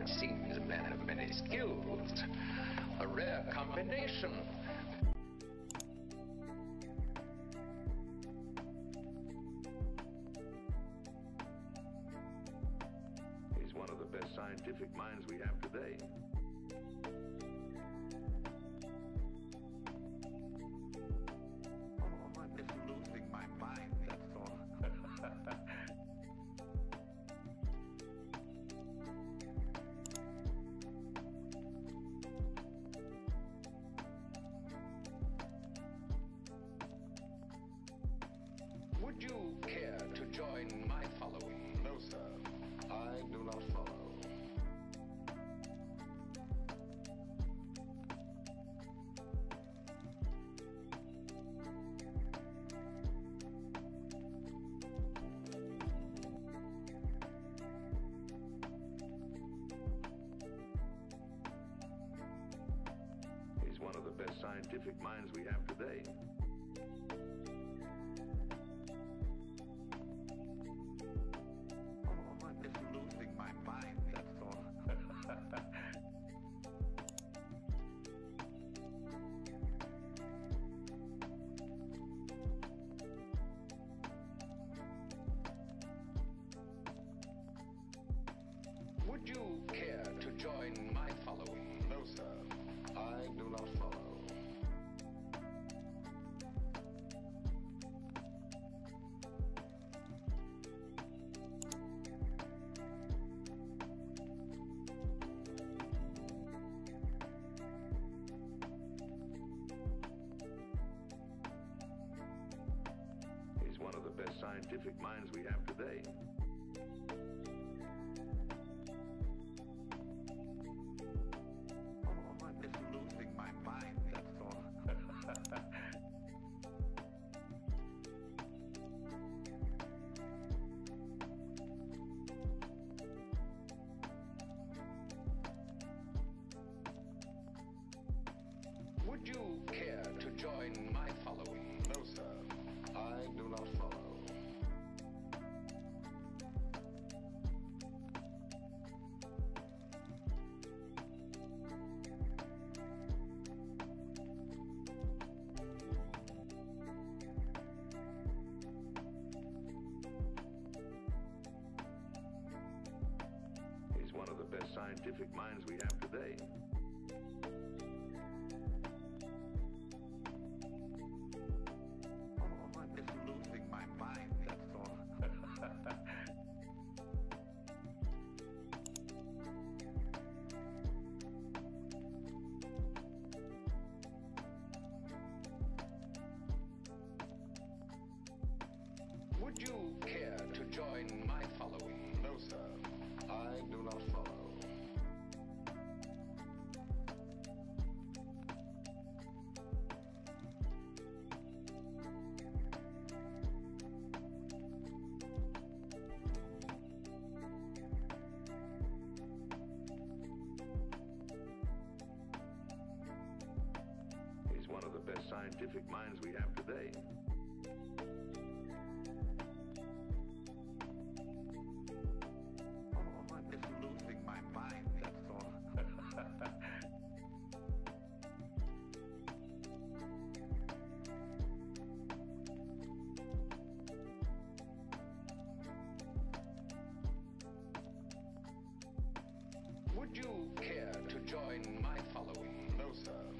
It seems a man of many skills. A rare combination. He's one of the best scientific minds we have today. Scientific minds we have today. Scientific minds we have today. Scientific minds we have today. Scientific minds we have today. Oh, I'm just losing my mind, that's all. Would you care to join my following? No, sir.